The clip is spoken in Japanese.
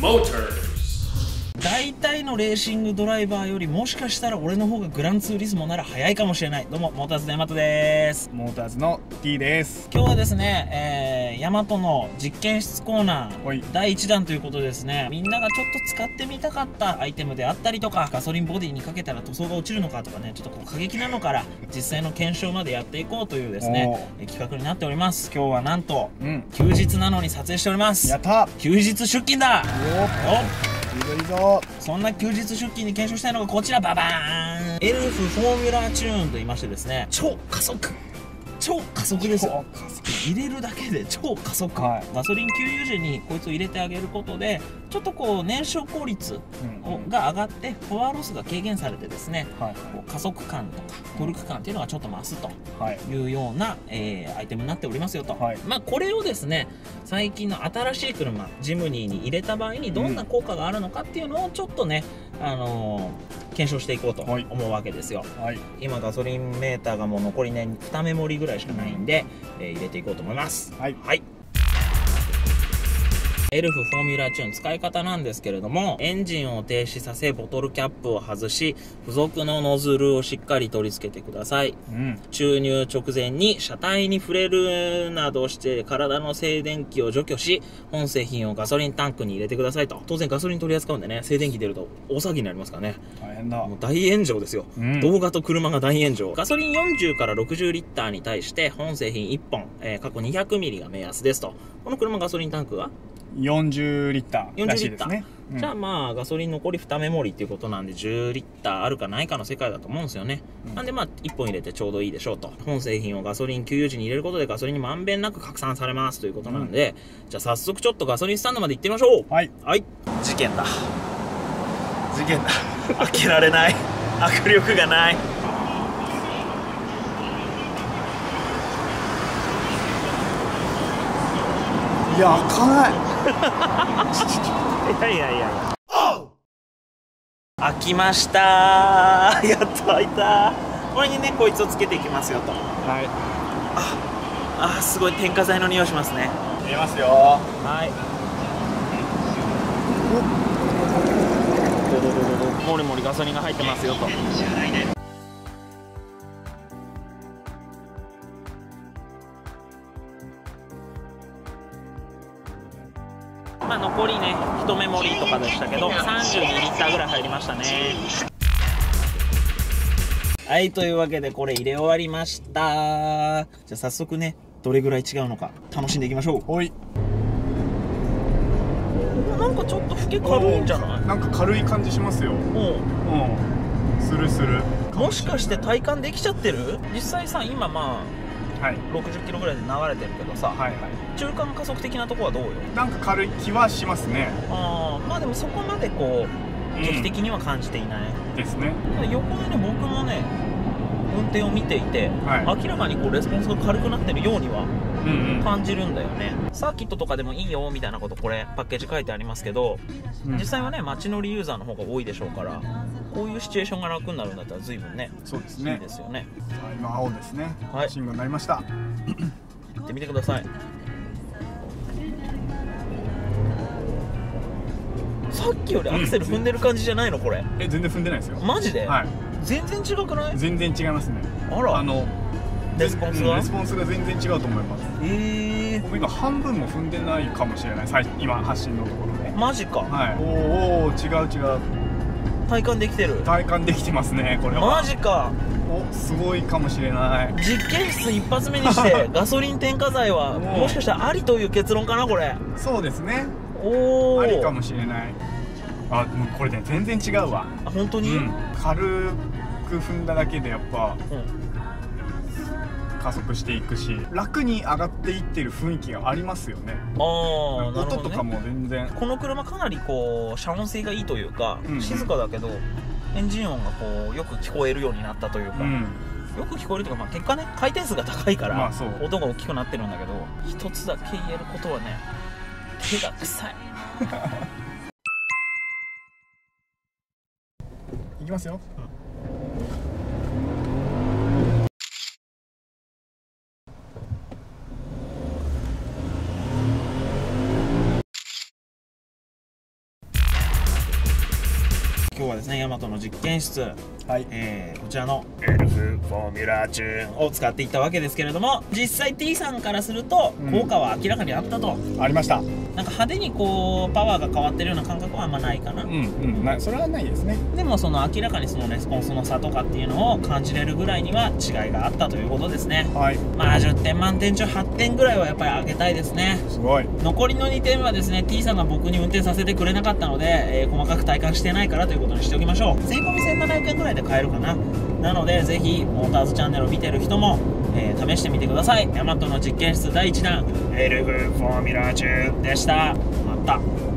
motor. 大体のレーシングドライバーよりもしかしたら俺の方がグランツーリスモなら早いかもしれない。どうもモーターズのヤマトです。モーターズの T です。今日はですね、えー、ヤマトの実験室コーナはい。ー第1弾ということでですね。みんながちょっと使ってみたかったアイテムであったりとかガソリンボディにかけたら塗装が落ちるのかとかねちょっとこう過激なのから 実際の検証までやっていこうというですねえー企画になっております。今日はなんとうん。休日なのに撮影しております。やった休日出勤だ。よおいいぞいいぞ。そんな休日出勤で検証したいのがこちら。ババーン。エルフフォーミュラーチューンと言いましてですね。超加速。超加速ですよ。入れるだけで超加速、はい。ガソリン給油時にこいつを入れてあげることでちょっとこう燃焼効率うんをが上がってパワーロスが軽減されてですねはいこう加速感とかトルク感っていうのがちょっと増すとはい。いうような、えーアイテムになっておりますよと、はい。まあこれをですね最近の新しい車ジムニーに入れた場合にどんな効果があるのかっていうのをちょっとね、あのー検証していこうとはい。思うわけですよ、はい。今ガソリンメーターがもう残りね2メモリぐらいしかないんで、えー入れていこうと思います。はい。はいエルフフォーミュラーチューン使い方なんですけれども、エンジンを停止させ、ボトルキャップを外し、付属のノズルをしっかり取り付けてください。うん注入直前に車体に触れるなどして体の静電気を除去し、本製品をガソリンタンクに入れてくださいと。当然ガソリン取り扱うんでね、静電気出ると大騒ぎになりますからね。大変だもう大炎上ですよ。うん動画と車が大炎上。ガソリン40から60リッターに対して本製品1本、えー過去200ミリが目安ですと。この車ガソリンタンクが40リッター40らしいですね。うん。じゃあまあガソリン残り2メモリっていうことなんで10リッターあるかないかの世界だと思うんですよね、うん。なんでまあ1本入れてちょうどいいでしょうと。本製品をガソリン給油時に入れることでガソリンにまんべんなく拡散されますということなんで、じゃあ早速ちょっとガソリンスタンドまで行ってみましょう。はいはい。事件だ。事件だ。開けられない。握力がない。いや開かないいやいやいや。開きました。やっと開いた。これにねこいつをつけていきますよと。はい。あーすごい添加剤の匂いしますね。見えますよ。はい。もりもりガソリンが入ってますよとまあ残りね1メモリとかでしたけど32リッターぐらい入りましたね。はいというわけでこれ入れ終わりました。じゃあ早速ねどれぐらい違うのか楽しんでいきましょう。おい。なんかちょっと老け軽いんじゃない？なんか軽い感じしますよ。うんうん。するするもしかして体感できちゃってる？実際さ今まはい。あ60キロぐらいで流れてるけどさ、はいはい。中間加速的なとこはどうよ？なんか軽い気はしますね。ああまあでもそこまでこううん。劇的には感じていない、ですね。横でね僕もね運転を見ていて、は明らかにこうレスポンスが軽くなってるようにはうんうん。感じるんだよね。サーキットとかでもいいよみたいなことこれパッケージ書いてありますけど、うん。実際はね街乗りユーザーの方が多いでしょうからこういうシチュエーションが楽になるんだったら随分ねいいそうですね。ですよね。さあ今青ですね。はい。信号になりました。行ってみてください。さっきよりアクセル踏んでる感じじゃないのこれ。え全然踏んでないですよ。マジで、はい全然違くない？全然違いますね。あら。あのレスポンスが？うんレスポンスが全然違うと思います。え。僕今半分も踏んでないかもしれない最今発進のところで。ー、マジか、はい。おーおー違う違う。体感できてる？体感できてますねこれは。マジか。おすごいかもしれない。実験室一発目にして ガソリン添加剤はおもしかしたらありという結論かなこれ。そうですね。おおありかもしれない。あもうこれね全然違うわ。あ本当に、うん。軽く踏んだだけでやっぱうん加速していくし楽に上がっていってる雰囲気がありますよね。ああね、音とかも全然。この車かなりこう遮音性がいいというか、うん。静かだけどエンジン音がこうよく聞こえるようになったというか、うん。よく聞こえるというか、まあ、結果ね回転数が高いから、音が大きくなってるんだけど一つだけ言えることはね手が臭い。いきますよ、今日はですねヤマトの実験室。はい。えーこちらのエルフフォーミュラチューンを使っていったわけですけれども実際 T さんからするとうん。効果は明らかにあったと、ありました。なんか派手にこうパワーが変わってるような感覚はあんまないかな、うんうん。なそれはないですね。でもその明らかにそのレスポンスの差とかっていうのを感じれるぐらいには違いがあったということですね。はい。まあ10点満点中8点ぐらいはやっぱり上げたいですね。すごい。残りの2点はですね T さんが僕に運転させてくれなかったので、えー細かく体感してないからということにしておきましょう。税込み1700円ぐらいで買えるかな。なのでぜひモーターズチャンネルを見てる人も、えー試してみてください。ヤマトの実験室第1弾エルフフォーミュラー中でした。また。